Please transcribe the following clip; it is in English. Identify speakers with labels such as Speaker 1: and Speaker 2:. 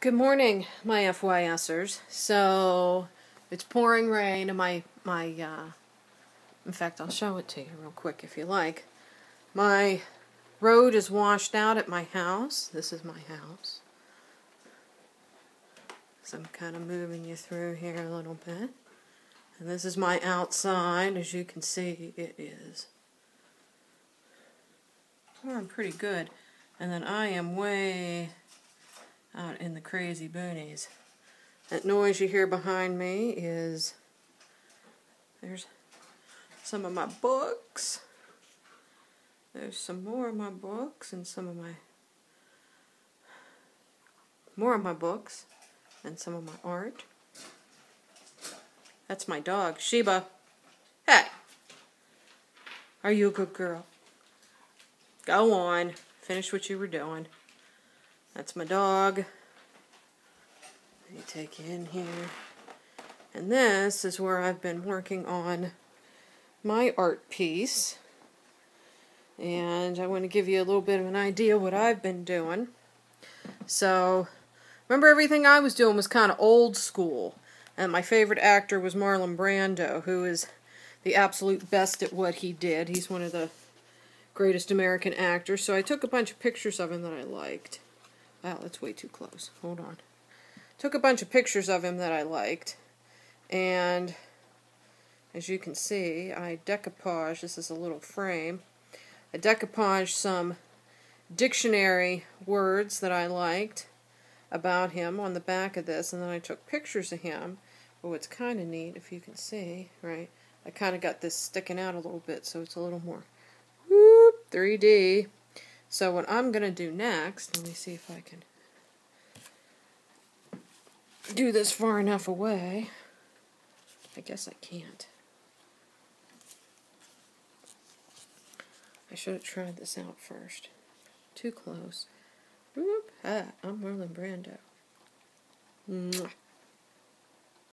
Speaker 1: good morning, my FYSers. So, it's pouring rain, and my, my, uh, in fact, I'll show it to you real quick if you like. My road is washed out at my house. This is my house. So I'm kind of moving you through here a little bit. And this is my outside. As you can see, it is pouring pretty good. And then I am way out in the crazy boonies. That noise you hear behind me is there's some of my books. There's some more of my books and some of my more of my books and some of my art. That's my dog, Sheba. Hey! Are you a good girl? Go on. Finish what you were doing. That's my dog. Let me take you in here. And this is where I've been working on my art piece. And I want to give you a little bit of an idea what I've been doing. So, remember everything I was doing was kind of old school. And my favorite actor was Marlon Brando, who is the absolute best at what he did. He's one of the greatest American actors. So I took a bunch of pictures of him that I liked. Wow, that's way too close. Hold on. Took a bunch of pictures of him that I liked. And as you can see, I decoupage, this is a little frame. I decoupage some dictionary words that I liked about him on the back of this, and then I took pictures of him. But it's kind of neat, if you can see, right, I kind of got this sticking out a little bit, so it's a little more whoop, 3D. So what I'm going to do next, let me see if I can do this far enough away. I guess I can't. I should have tried this out first. Too close. Whoop, ah, I'm Marlon Brando. Mwah.